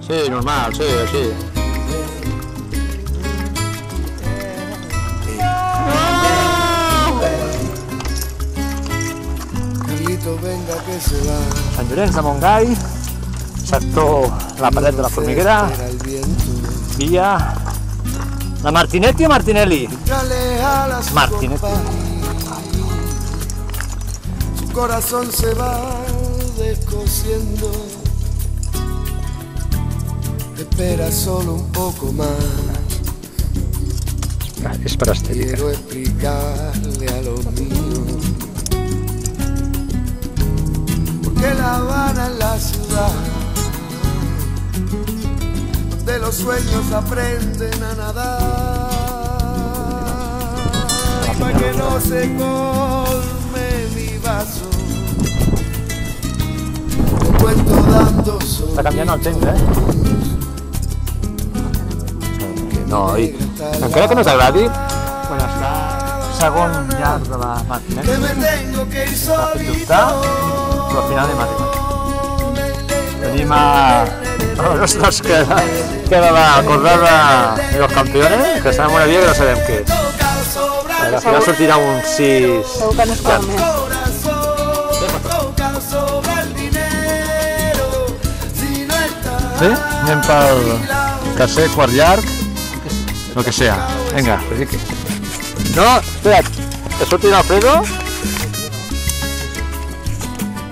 Sí, normal, sí, sí. Carlito, venga que se va. Sant Llorenç de Montgai, sector la paret de la Formiguera, via la Martinetti o Martinelli? Compás. Su corazón se va descosiendo. Espera solo un poco más. Ah, és per estètica. Quiero explicarle a los míos Porque La Habana es la ciudad Donde los sueños aprenden a nadar Y para que no se colme mi vaso Està canviant el temps, eh? No, i encara que no t'agradi, quan està segon llarg de la Que Martinetti, me tengo que ir fet solito dubtar, però al final hem arribat. Tenim a, a los nostres que, que de la de los campeones, que estan en una via que no sabem què és. Al final sortirà un 6... Segur que no es Sí? Anem pel tercer, quart llarg, lo que sea. Venga, Enrique. No, espera't, que surti l'Alfredo.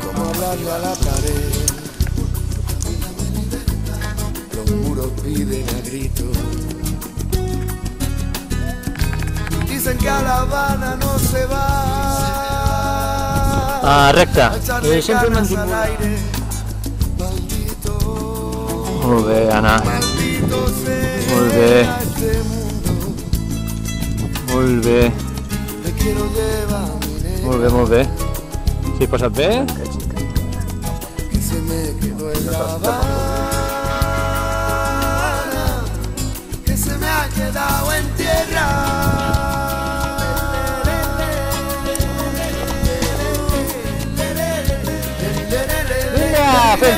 como hablarle a la pared. Los muros piden a gritos. Dicen que a La Habana no se va. Ah, recte. a echarle Eh, sempre m'han mi nena. molt bé, molt bé. Sí, posa't bé? que se me quedó en la Habana, que se me ha quedado en tierra.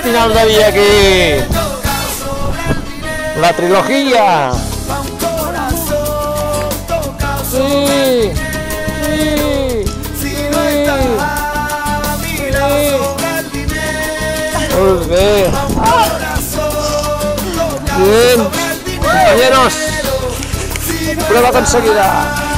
Final de aquí. El dinero. Molt bé. Corazón tocado Bien. dinero. Compañeros, prueba conseguida.